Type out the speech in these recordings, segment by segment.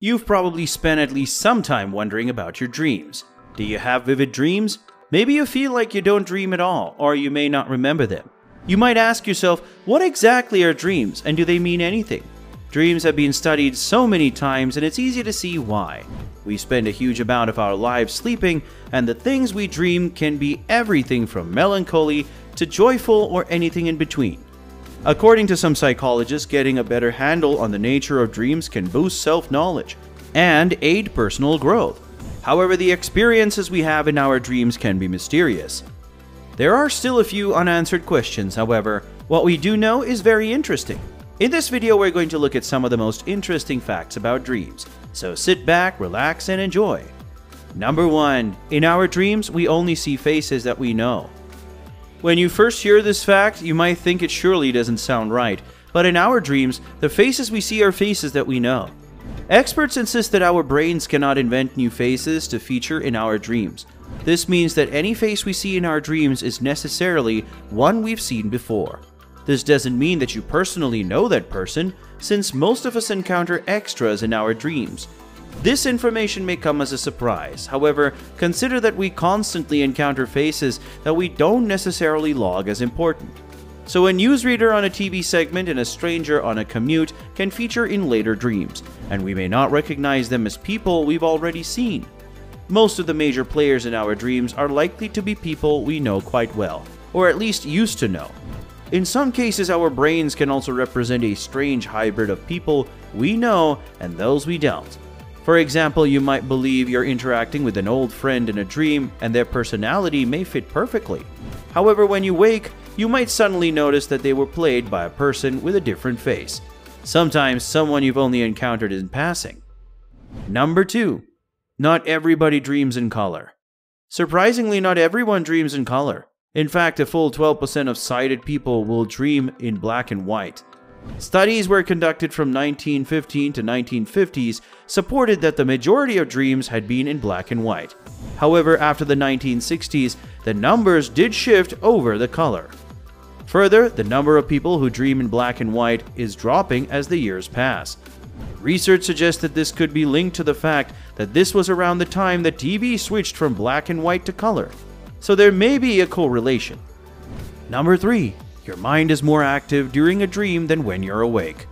You've probably spent at least some time wondering about your dreams. Do you have vivid dreams? Maybe you feel like you don't dream at all, or you may not remember them. You might ask yourself, what exactly are dreams and do they mean anything? Dreams have been studied so many times and it's easy to see why. We spend a huge amount of our lives sleeping, and the things we dream can be everything from melancholy to joyful or anything in between. According to some psychologists, getting a better handle on the nature of dreams can boost self knowledge and aid personal growth. However, the experiences we have in our dreams can be mysterious. There are still a few unanswered questions, however, what we do know is very interesting. In this video, we're going to look at some of the most interesting facts about dreams, so sit back, relax, and enjoy. Number 1. In our dreams, we only see faces that we know. When you first hear this fact, you might think it surely doesn't sound right, but in our dreams, the faces we see are faces that we know. Experts insist that our brains cannot invent new faces to feature in our dreams. This means that any face we see in our dreams is necessarily one we've seen before. This doesn't mean that you personally know that person, since most of us encounter extras in our dreams, this information may come as a surprise, however, consider that we constantly encounter faces that we don't necessarily log as important. So a newsreader on a TV segment and a stranger on a commute can feature in later dreams, and we may not recognize them as people we've already seen. Most of the major players in our dreams are likely to be people we know quite well, or at least used to know. In some cases, our brains can also represent a strange hybrid of people we know and those we don't. For example, you might believe you're interacting with an old friend in a dream and their personality may fit perfectly. However, when you wake, you might suddenly notice that they were played by a person with a different face. Sometimes someone you've only encountered in passing. Number 2. Not everybody dreams in color. Surprisingly, not everyone dreams in color. In fact, a full 12% of sighted people will dream in black and white. Studies were conducted from 1915 to 1950s supported that the majority of dreams had been in black and white. However, after the 1960s, the numbers did shift over the color. Further, the number of people who dream in black and white is dropping as the years pass. Research suggests that this could be linked to the fact that this was around the time that TV switched from black and white to color. So there may be a correlation. Number 3. Your mind is more active during a dream than when you're awake.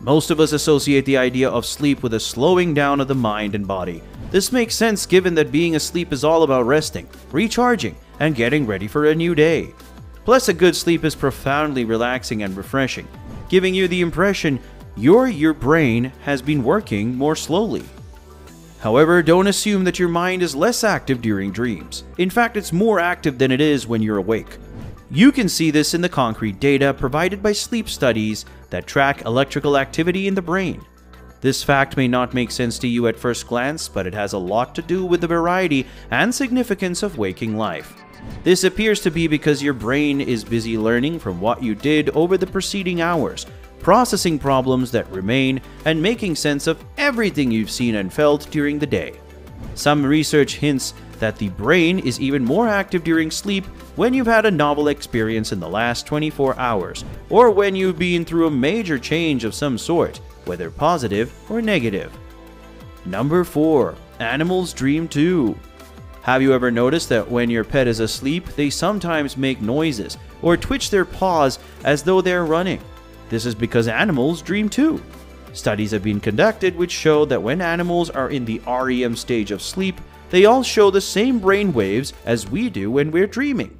Most of us associate the idea of sleep with a slowing down of the mind and body. This makes sense given that being asleep is all about resting, recharging, and getting ready for a new day. Plus, a good sleep is profoundly relaxing and refreshing, giving you the impression your your brain has been working more slowly. However, don't assume that your mind is less active during dreams. In fact, it's more active than it is when you're awake. You can see this in the concrete data provided by sleep studies that track electrical activity in the brain. This fact may not make sense to you at first glance, but it has a lot to do with the variety and significance of waking life. This appears to be because your brain is busy learning from what you did over the preceding hours, processing problems that remain, and making sense of everything you've seen and felt during the day. Some research hints that the brain is even more active during sleep when you've had a novel experience in the last 24 hours, or when you've been through a major change of some sort, whether positive or negative. Number 4. Animals dream too. Have you ever noticed that when your pet is asleep, they sometimes make noises or twitch their paws as though they're running? This is because animals dream too. Studies have been conducted which show that when animals are in the REM stage of sleep, they all show the same brain waves as we do when we're dreaming.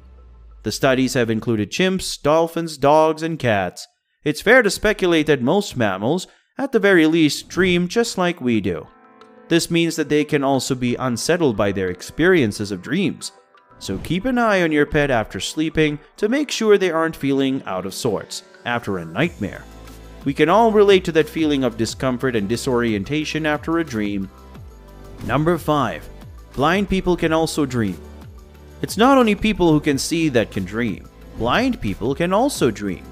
The studies have included chimps, dolphins, dogs, and cats. It's fair to speculate that most mammals, at the very least, dream just like we do. This means that they can also be unsettled by their experiences of dreams. So keep an eye on your pet after sleeping to make sure they aren't feeling out of sorts after a nightmare. We can all relate to that feeling of discomfort and disorientation after a dream. Number 5 blind people can also dream. It's not only people who can see that can dream, blind people can also dream.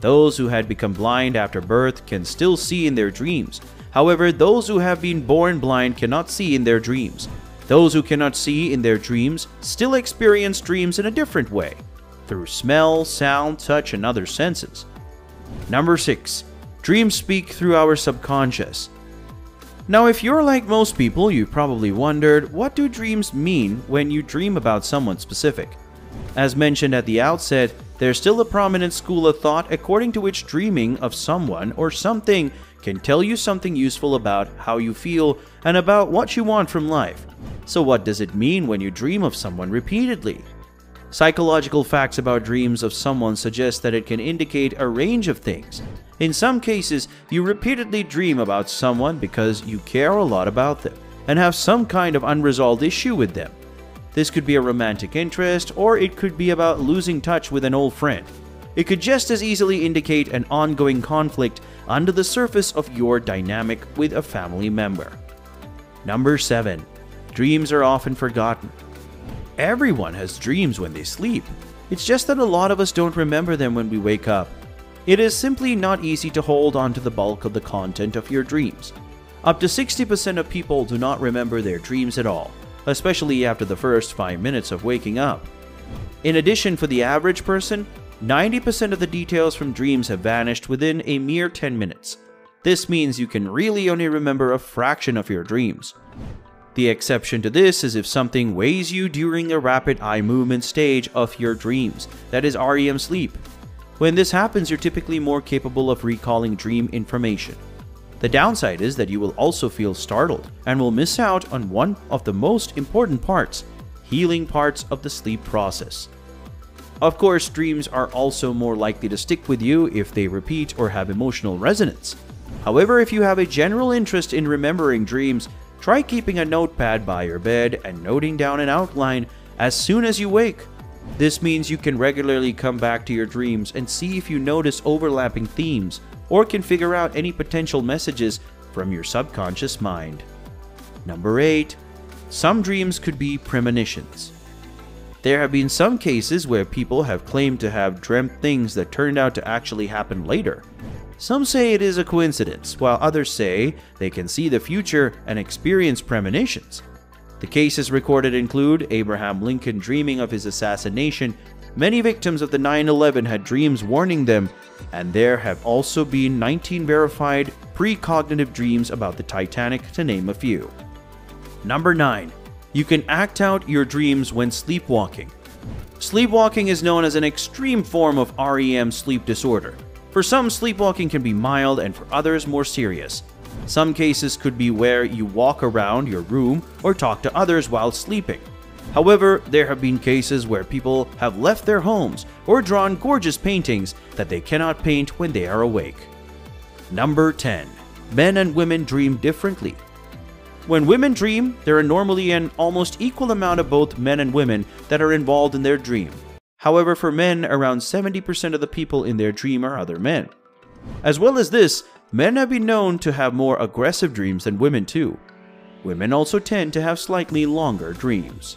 Those who had become blind after birth can still see in their dreams. However, those who have been born blind cannot see in their dreams. Those who cannot see in their dreams still experience dreams in a different way, through smell, sound, touch, and other senses. Number 6. Dreams speak through our subconscious. Now, if you're like most people, you probably wondered what do dreams mean when you dream about someone specific? As mentioned at the outset, there's still a prominent school of thought according to which dreaming of someone or something can tell you something useful about how you feel and about what you want from life. So, what does it mean when you dream of someone repeatedly? Psychological facts about dreams of someone suggest that it can indicate a range of things. In some cases, you repeatedly dream about someone because you care a lot about them and have some kind of unresolved issue with them. This could be a romantic interest, or it could be about losing touch with an old friend. It could just as easily indicate an ongoing conflict under the surface of your dynamic with a family member. Number 7. Dreams are often forgotten. Everyone has dreams when they sleep. It's just that a lot of us don't remember them when we wake up. It is simply not easy to hold on to the bulk of the content of your dreams. Up to 60% of people do not remember their dreams at all, especially after the first 5 minutes of waking up. In addition, for the average person, 90% of the details from dreams have vanished within a mere 10 minutes. This means you can really only remember a fraction of your dreams. The exception to this is if something weighs you during the rapid eye movement stage of your dreams, that is REM sleep. When this happens, you're typically more capable of recalling dream information. The downside is that you will also feel startled and will miss out on one of the most important parts healing parts of the sleep process. Of course, dreams are also more likely to stick with you if they repeat or have emotional resonance. However, if you have a general interest in remembering dreams, try keeping a notepad by your bed and noting down an outline as soon as you wake. This means you can regularly come back to your dreams and see if you notice overlapping themes or can figure out any potential messages from your subconscious mind. Number 8. Some dreams could be premonitions. There have been some cases where people have claimed to have dreamt things that turned out to actually happen later. Some say it is a coincidence, while others say they can see the future and experience premonitions. The cases recorded include Abraham Lincoln dreaming of his assassination, many victims of the 9 11 had dreams warning them, and there have also been 19 verified precognitive dreams about the Titanic, to name a few. Number 9. You can act out your dreams when sleepwalking. Sleepwalking is known as an extreme form of REM sleep disorder. For some, sleepwalking can be mild and for others more serious. Some cases could be where you walk around your room or talk to others while sleeping. However, there have been cases where people have left their homes or drawn gorgeous paintings that they cannot paint when they are awake. Number 10. Men and women dream differently. When women dream, there are normally an almost equal amount of both men and women that are involved in their dream. However, for men, around 70% of the people in their dream are other men. As well as this, men have been known to have more aggressive dreams than women too. Women also tend to have slightly longer dreams.